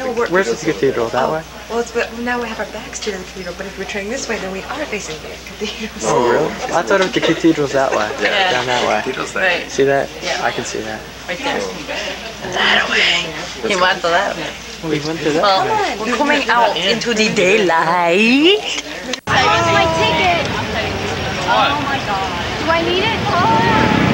No, Where's the cathedral? That Oh, way? Well, it's, but now we have our backs to the cathedral, but if we're turning this way, then we are facing the cathedral. Oh, really? I thought the cathedral's that way. Yeah. Down that way. Cathedral's there. Right, See that? Yeah. I can see that. right there. That way. He went to that way. We went through that Well, way. We're coming out into the daylight. I lost my ticket. Oh my god. Do I need it? Oh.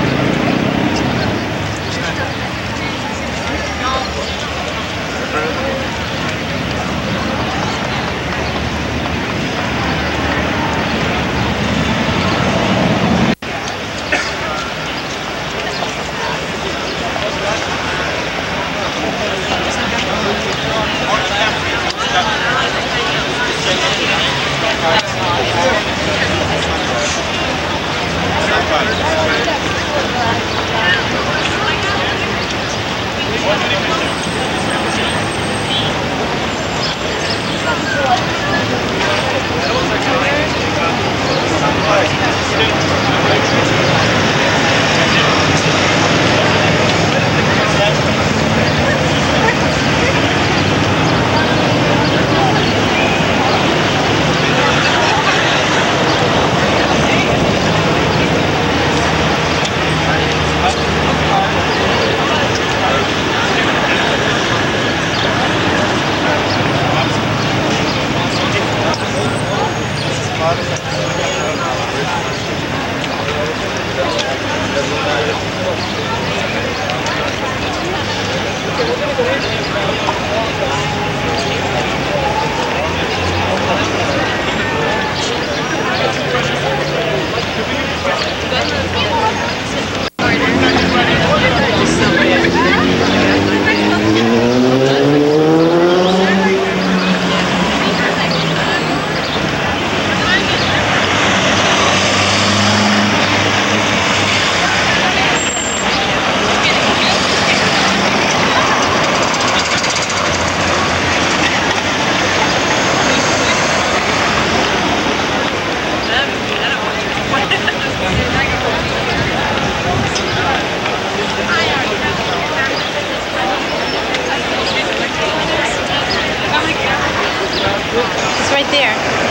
Right there.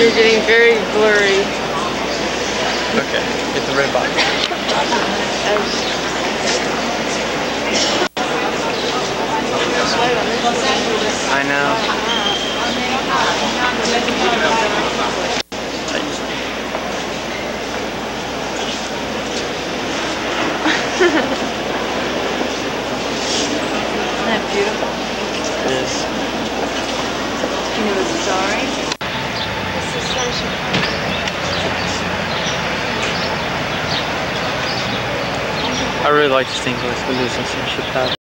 You're getting very blurry. Okay, hit the red button. I know. Isn't that beautiful? It is. And it was starry. This is sunshine. I really like we lose some shit